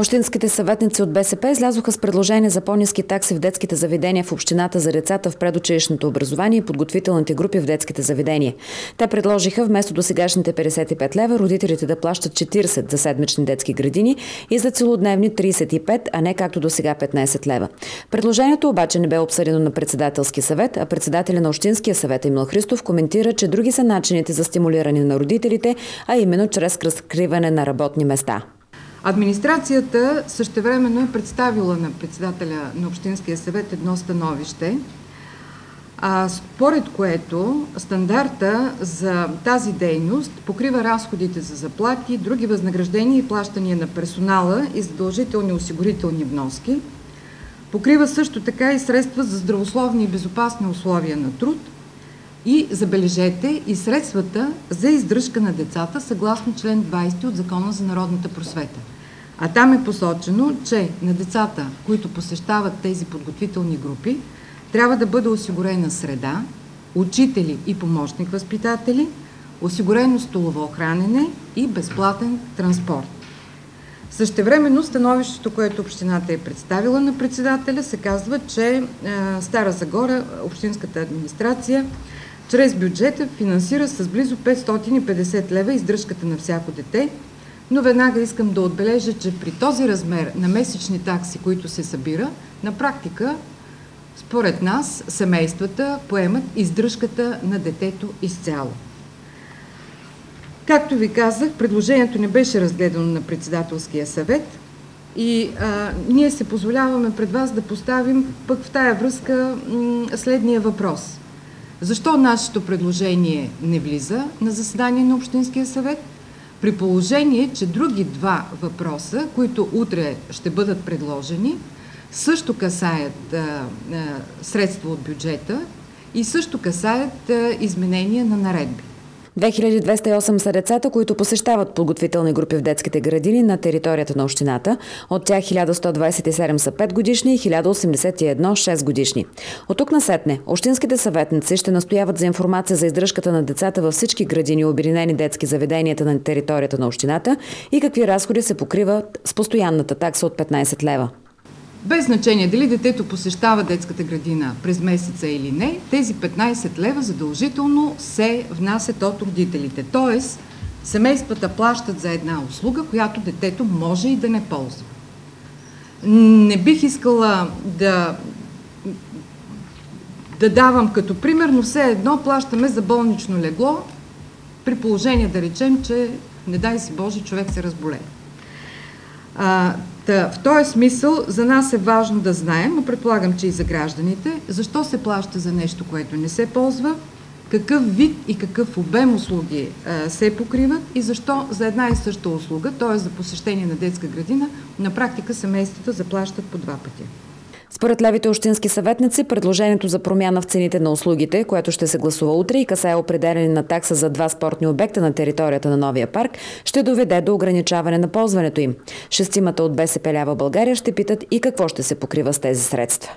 Общинските съветници от БСП излязоха с предложение за по-низки такси в детските заведения в общината за децата в предучилищното образование и подготвителните групи в детските заведения. Те предложиха вместо до сегашните 55 лева родителите да плащат 40 за седмични детски градини и за целодневни 35, а не както до сега 15 лева. Предложението обаче не бе обсъдено на председателски съвет, а председателя на Общинския съвет Емил Христов коментира, че други са начините за стимулиране на родителите, а именно чрез разкриване на работни места. Администрацията същевременно е представила на председателя на Общинския съвет едно становище, според което стандарта за тази дейност покрива разходите за заплати, други възнаграждения и плащания на персонала и задължителни осигурителни вноски, покрива също така и средства за здравословни и безопасни условия на труд и, забележете, и средствата за издръжка на децата съгласно член 20 от Закона за народната просвета. А там е посочено, че на децата, които посещават тези подготвителни групи, трябва да бъде осигурена среда, учители и помощник възпитатели, осигурено столово хранене и безплатен транспорт. Същевременно становището, което общината е представила на председателя, се казва, че Стара Загора, общинската администрация, чрез бюджета финансира с близо 550 лева издръжката на всяко дете – но веднага искам да отбележа, че при този размер на месечни такси, които се събира, на практика, според нас, семействата поемат издръжката на детето изцяло. Както ви казах, предложението не беше разгледано на председателския съвет и а, ние се позволяваме пред вас да поставим пък в тая връзка следния въпрос. Защо нашето предложение не влиза на заседание на Общинския съвет? При положение, че други два въпроса, които утре ще бъдат предложени, също касаят а, а, средства от бюджета и също касаят а, изменения на наредби. 2208 са децата, които посещават подготвителни групи в детските градини на територията на общината. От тях 1127 са 5 годишни и 1081 6 годишни. От тук насетне, общинските съветници ще настояват за информация за издръжката на децата във всички градини обединени детски заведенията на територията на общината и какви разходи се покриват с постоянната такса от 15 лева. Без значение дали детето посещава детската градина през месеца или не, тези 15 лева задължително се внасят от родителите. Тоест, семействата плащат за една услуга, която детето може и да не ползва. Не бих искала да, да давам като пример, но все едно плащаме за болнично легло, при положение да речем, че не дай си Боже, човек се разболее. А, та, в този смисъл за нас е важно да знаем, но предполагам, че и за гражданите, защо се плаща за нещо, което не се ползва, какъв вид и какъв обем услуги а, се покриват и защо за една и съща услуга, т.е. за посещение на детска градина, на практика семействата заплащат по два пъти. Според левите общински съветници, предложението за промяна в цените на услугите, което ще се гласува утре и касае определене на такса за два спортни обекта на територията на новия парк, ще доведе до ограничаване на ползването им. Шестимата от БСП Лява България ще питат и какво ще се покрива с тези средства.